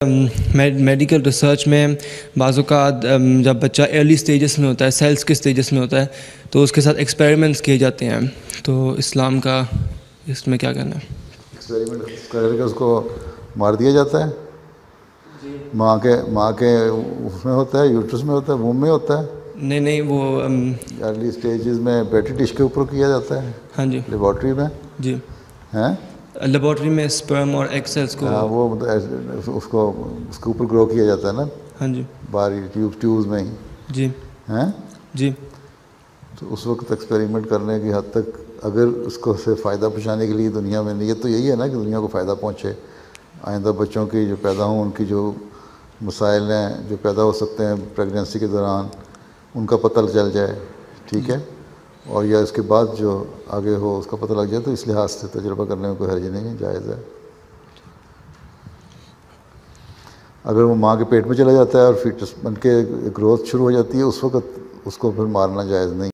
Medical research میں بعض اوقات جب بچہ ارلی سٹیجز میں ہوتا ہے سیلس کے سٹیجز میں ہوتا ہے تو اس کے ساتھ ایکسپیریمنٹس کیے جاتے ہیں۔ تو اسلام کا اس میں کیا کہنا ہے؟ ایکسپیریمنٹ کر کے اس کو مار دیا جاتا ہے۔ ماں کے ماں کے اس میں ہوتا ہے یوٹرس میں ہوتا ہے ووم میں ہوتا ہے۔ نہیں نہیں وہ ارلی اسٹیجز میں بیٹی ڈش کے اوپر کیا جاتا ہے۔ ہاں جی۔ لیبارٹری میں۔ جی۔ ہیں لیبارٹری میں اسپرم اور ایکسلس کو ہاں وہ مطلب اس کو اس کے اوپر گرو کیا جاتا ہے نا؟ ہاں جی۔ باری ٹیوب ٹیوبز میں ہی۔ جی۔ ہیں جی۔ تو اس وقت ایکسپیریمنٹ کرنے کی حد تک اگر اس کو سے فائدہ پہنچانے کے لیے دنیا میں نیت تو یہی ہے نا کہ دنیا کو فائدہ پہنچے۔ آئندہ بچوں کی جو پیدا ہوں ان کی جو مسائل ہیں جو پیدا ہو سکتے ہیں پریگنینسی کے دوران ان کا پتہ چل جائے۔ ٹھیک ہے؟ اور یا اس کے بعد جو آگے ہو اس کا پتہ لگ جائے تو اس لحاظ سے تجربہ کرنے میں کوئی حرج نہیں ہے، جائز ہے۔ اگر وہ ماں کے پیٹ میں چلا جاتا ہے اور فیٹس بن کے گروتھ شروع ہو جاتی ہے، اس وقت اس کو پھر مارنا جائز نہیں۔